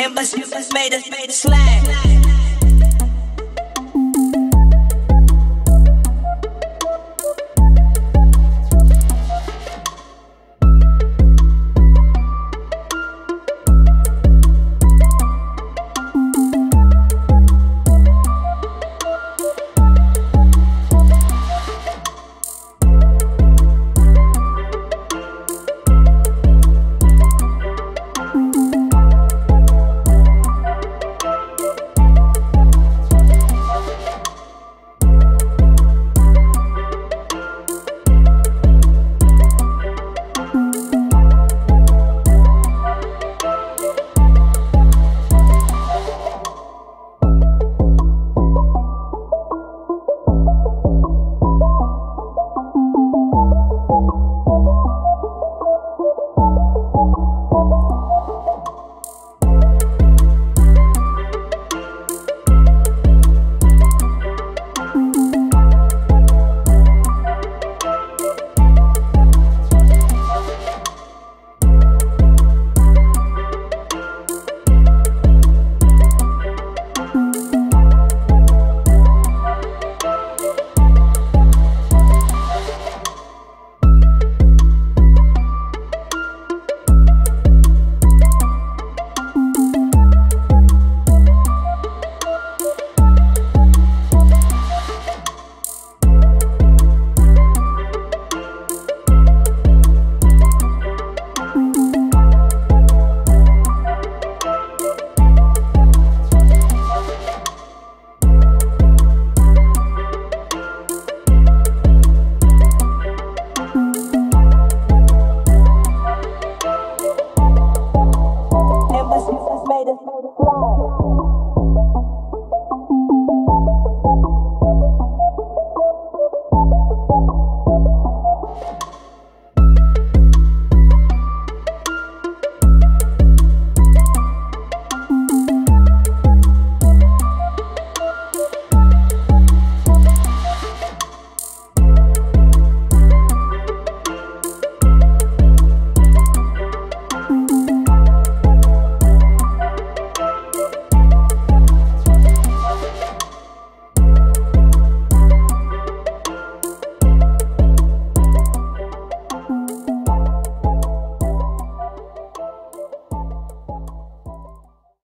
members made us made us slide.